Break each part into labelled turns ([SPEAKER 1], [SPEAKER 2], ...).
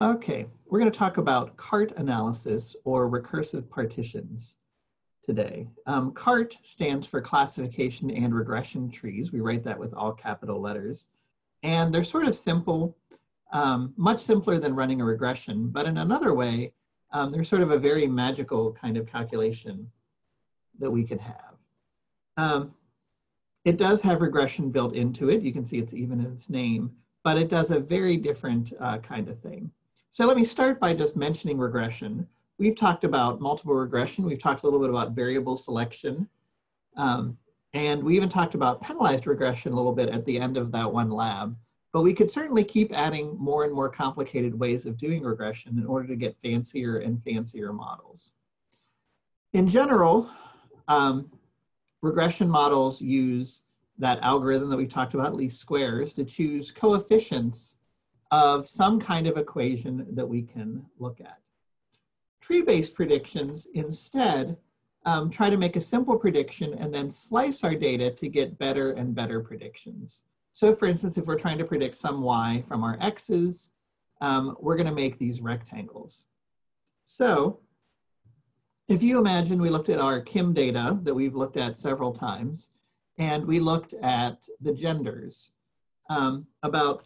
[SPEAKER 1] Okay, we're going to talk about CART analysis or recursive partitions today. Um, CART stands for classification and regression trees. We write that with all capital letters. And they're sort of simple, um, much simpler than running a regression, but in another way, um, they're sort of a very magical kind of calculation that we can have. Um, it does have regression built into it. You can see it's even in its name, but it does a very different uh, kind of thing. So let me start by just mentioning regression. We've talked about multiple regression. We've talked a little bit about variable selection. Um, and we even talked about penalized regression a little bit at the end of that one lab. But we could certainly keep adding more and more complicated ways of doing regression in order to get fancier and fancier models. In general, um, regression models use that algorithm that we talked about, least squares, to choose coefficients of some kind of equation that we can look at. Tree-based predictions instead um, try to make a simple prediction and then slice our data to get better and better predictions. So for instance, if we're trying to predict some y from our x's, um, we're gonna make these rectangles. So if you imagine we looked at our Kim data that we've looked at several times, and we looked at the genders. Um, about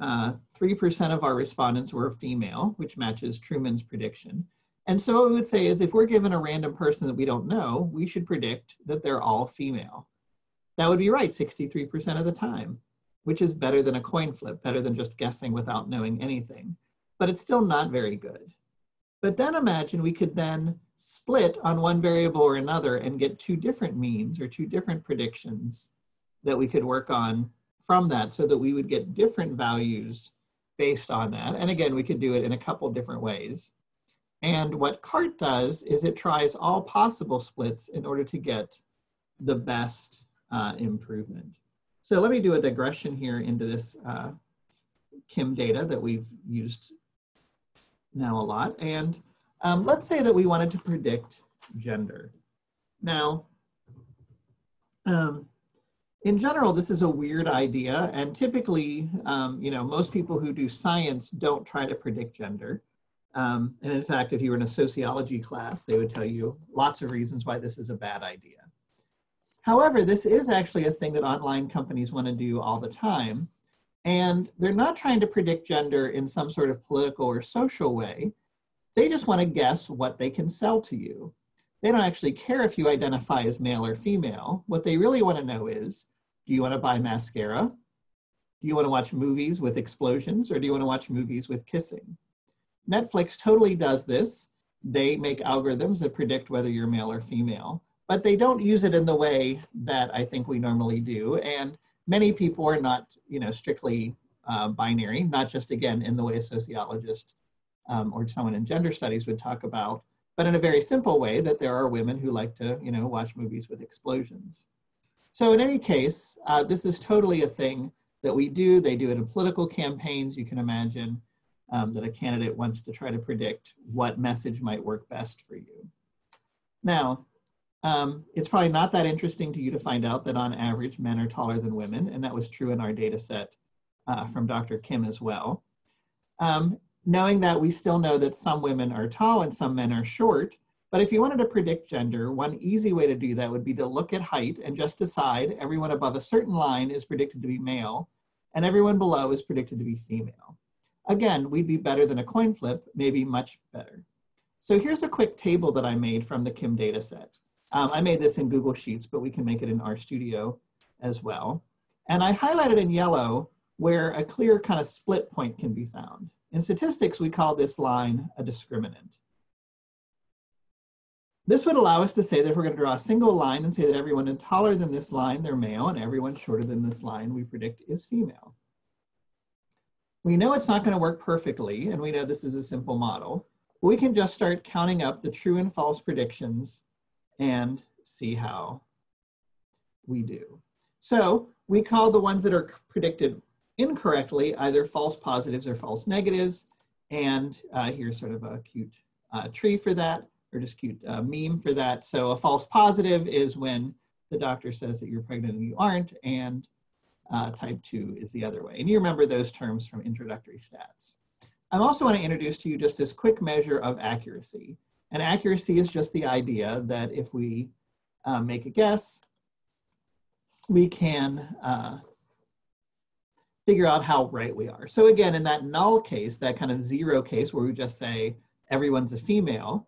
[SPEAKER 1] 63% uh, of our respondents were female, which matches Truman's prediction. And so what we would say is if we're given a random person that we don't know, we should predict that they're all female. That would be right 63% of the time, which is better than a coin flip, better than just guessing without knowing anything. But it's still not very good. But then imagine we could then split on one variable or another and get two different means or two different predictions that we could work on from that so that we would get different values based on that. And again, we could do it in a couple different ways. And what CART does is it tries all possible splits in order to get the best uh, improvement. So let me do a digression here into this uh, Kim data that we've used now a lot. And um, let's say that we wanted to predict gender. Now, um, in general, this is a weird idea, and typically, um, you know, most people who do science don't try to predict gender. Um, and in fact, if you were in a sociology class, they would tell you lots of reasons why this is a bad idea. However, this is actually a thing that online companies want to do all the time. And they're not trying to predict gender in some sort of political or social way. They just want to guess what they can sell to you. They don't actually care if you identify as male or female. What they really want to know is, do you want to buy mascara? Do you want to watch movies with explosions or do you want to watch movies with kissing? Netflix totally does this. They make algorithms that predict whether you're male or female, but they don't use it in the way that I think we normally do. And many people are not, you know, strictly uh, binary, not just again in the way a sociologist um, or someone in gender studies would talk about, but in a very simple way that there are women who like to, you know, watch movies with explosions. So in any case, uh, this is totally a thing that we do. They do it in political campaigns. You can imagine um, that a candidate wants to try to predict what message might work best for you. Now, um, it's probably not that interesting to you to find out that on average, men are taller than women, and that was true in our data set uh, from Dr. Kim as well. Um, knowing that we still know that some women are tall and some men are short, but if you wanted to predict gender, one easy way to do that would be to look at height and just decide everyone above a certain line is predicted to be male, and everyone below is predicted to be female. Again, we'd be better than a coin flip, maybe much better. So here's a quick table that I made from the Kim data set. Um, I made this in Google Sheets, but we can make it in RStudio as well. And I highlighted in yellow where a clear kind of split point can be found. In statistics, we call this line a discriminant. This would allow us to say that if we're going to draw a single line and say that everyone taller than this line, they're male, and everyone shorter than this line, we predict is female. We know it's not going to work perfectly, and we know this is a simple model. We can just start counting up the true and false predictions and see how we do. So we call the ones that are predicted incorrectly either false positives or false negatives. And uh, here's sort of a cute uh, tree for that, or just cute uh, meme for that. So a false positive is when the doctor says that you're pregnant and you aren't, and uh, type 2 is the other way. And you remember those terms from introductory stats. I also want to introduce to you just this quick measure of accuracy. And accuracy is just the idea that if we uh, make a guess, we can uh, figure out how right we are. So again, in that null case, that kind of zero case where we just say everyone's a female,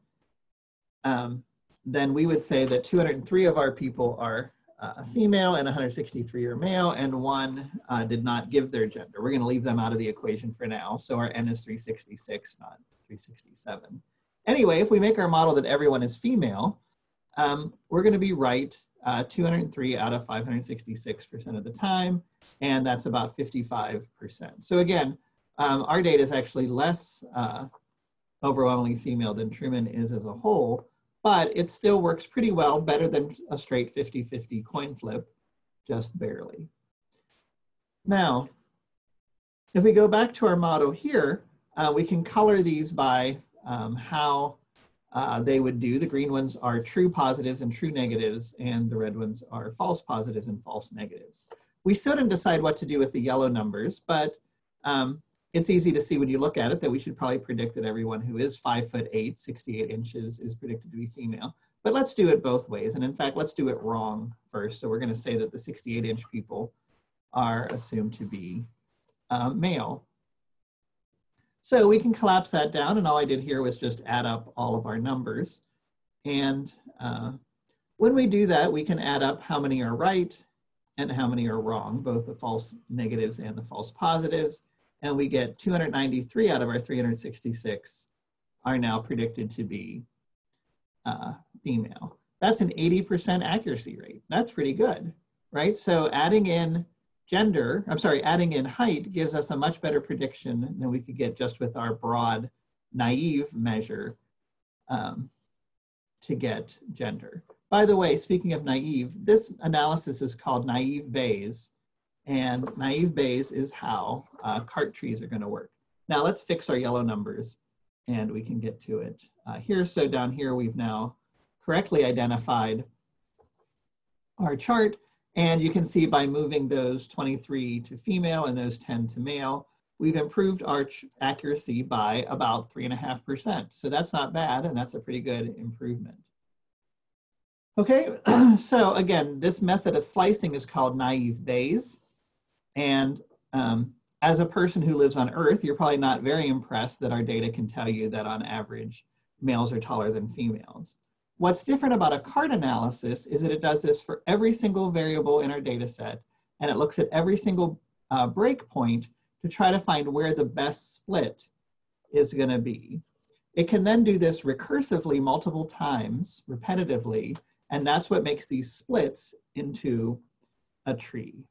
[SPEAKER 1] um, then we would say that 203 of our people are uh, female and 163 are male and one uh, did not give their gender. We're gonna leave them out of the equation for now. So our N is 366, not 367. Anyway, if we make our model that everyone is female, um, we're gonna be right uh, 203 out of 566% of the time, and that's about 55%. So again, um, our data is actually less uh, overwhelmingly female than Truman is as a whole, but it still works pretty well, better than a straight 50-50 coin flip, just barely. Now, if we go back to our model here, uh, we can color these by um, how uh, they would do. The green ones are true positives and true negatives, and the red ones are false positives and false negatives. We still didn't decide what to do with the yellow numbers, but um, it's easy to see when you look at it that we should probably predict that everyone who is five foot eight, 68 inches is predicted to be female. But let's do it both ways. And in fact, let's do it wrong first. So we're gonna say that the 68 inch people are assumed to be uh, male. So we can collapse that down and all I did here was just add up all of our numbers. And uh, when we do that, we can add up how many are right and how many are wrong, both the false negatives and the false positives. And we get 293 out of our 366 are now predicted to be uh, female. That's an 80% accuracy rate. That's pretty good, right? So adding in gender, I'm sorry, adding in height gives us a much better prediction than we could get just with our broad naive measure um, to get gender. By the way, speaking of naive, this analysis is called naive Bayes, and naive Bayes is how uh, CART trees are gonna work. Now let's fix our yellow numbers and we can get to it uh, here. So down here, we've now correctly identified our chart and you can see by moving those 23 to female and those 10 to male, we've improved our accuracy by about three and a half percent. So that's not bad, and that's a pretty good improvement. Okay, so again, this method of slicing is called naive Bayes. And um, as a person who lives on Earth, you're probably not very impressed that our data can tell you that on average, males are taller than females. What's different about a CART analysis is that it does this for every single variable in our data set, and it looks at every single uh, breakpoint to try to find where the best split is gonna be. It can then do this recursively multiple times, repetitively, and that's what makes these splits into a tree.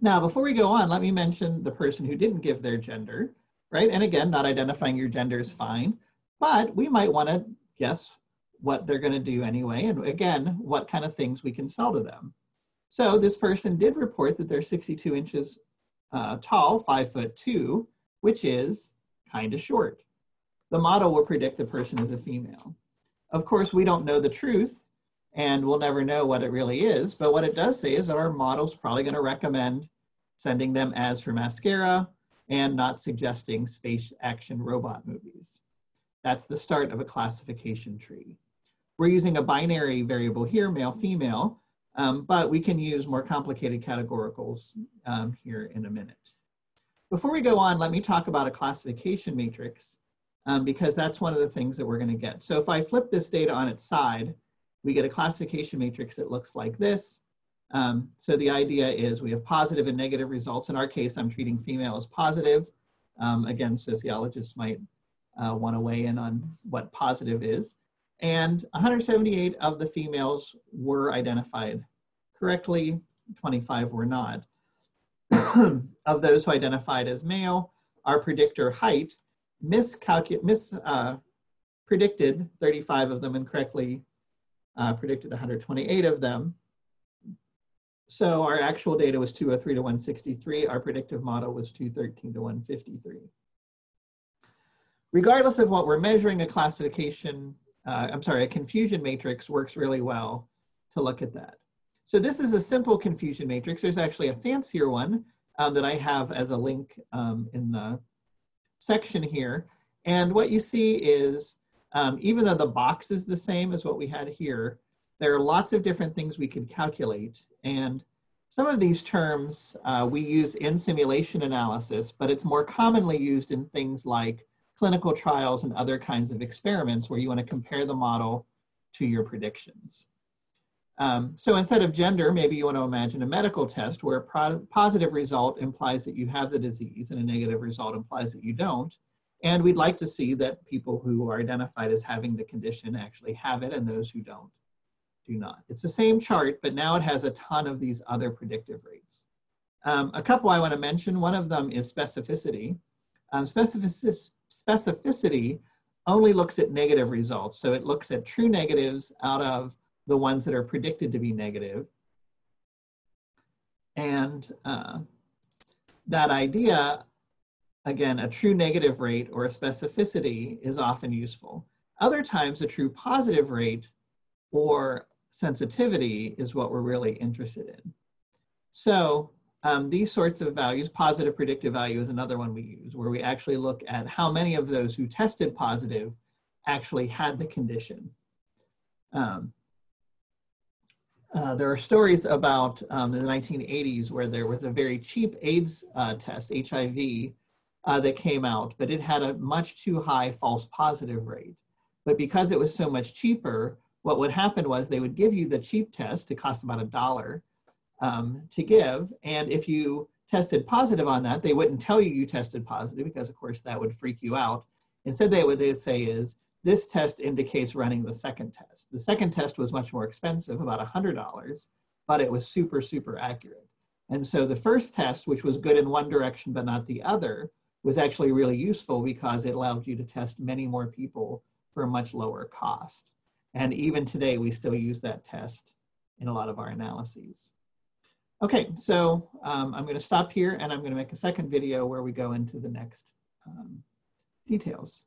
[SPEAKER 1] Now, before we go on, let me mention the person who didn't give their gender, right? And again, not identifying your gender is fine, but we might wanna guess what they're going to do anyway, and again, what kind of things we can sell to them. So this person did report that they're 62 inches uh, tall, five foot two, which is kind of short. The model will predict the person is a female. Of course, we don't know the truth and we'll never know what it really is, but what it does say is that our model's probably gonna recommend sending them as for mascara and not suggesting space action robot movies. That's the start of a classification tree. We're using a binary variable here, male, female, um, but we can use more complicated categoricals um, here in a minute. Before we go on, let me talk about a classification matrix um, because that's one of the things that we're gonna get. So if I flip this data on its side, we get a classification matrix that looks like this. Um, so the idea is we have positive and negative results. In our case, I'm treating female as positive. Um, again, sociologists might uh, want to weigh in on what positive is. And 178 of the females were identified correctly, 25 were not. of those who identified as male, our predictor height miscalculated, mis, uh, predicted 35 of them and correctly uh, predicted 128 of them. So our actual data was 203 to 163. Our predictive model was 213 to 153 regardless of what we're measuring, a classification, uh, I'm sorry, a confusion matrix works really well to look at that. So this is a simple confusion matrix. There's actually a fancier one um, that I have as a link um, in the section here. And what you see is, um, even though the box is the same as what we had here, there are lots of different things we could calculate. And some of these terms uh, we use in simulation analysis, but it's more commonly used in things like clinical trials and other kinds of experiments where you want to compare the model to your predictions. Um, so instead of gender, maybe you want to imagine a medical test where a positive result implies that you have the disease and a negative result implies that you don't. And we'd like to see that people who are identified as having the condition actually have it and those who don't do not. It's the same chart, but now it has a ton of these other predictive rates. Um, a couple I want to mention, one of them is specificity. Um, specific specificity only looks at negative results. So it looks at true negatives out of the ones that are predicted to be negative. And uh, that idea, again, a true negative rate or a specificity is often useful. Other times, a true positive rate or sensitivity is what we're really interested in. So um, these sorts of values, positive predictive value is another one we use, where we actually look at how many of those who tested positive actually had the condition. Um, uh, there are stories about um, the 1980s where there was a very cheap AIDS uh, test, HIV, uh, that came out, but it had a much too high false positive rate. But because it was so much cheaper, what would happen was they would give you the cheap test, it cost about a dollar um, to give. And if you tested positive on that, they wouldn't tell you you tested positive because of course that would freak you out. Instead, they what they'd say is, this test indicates running the second test. The second test was much more expensive, about $100, but it was super, super accurate. And so the first test, which was good in one direction but not the other, was actually really useful because it allowed you to test many more people for a much lower cost. And even today, we still use that test in a lot of our analyses. Okay, so um, I'm going to stop here and I'm going to make a second video where we go into the next um, details.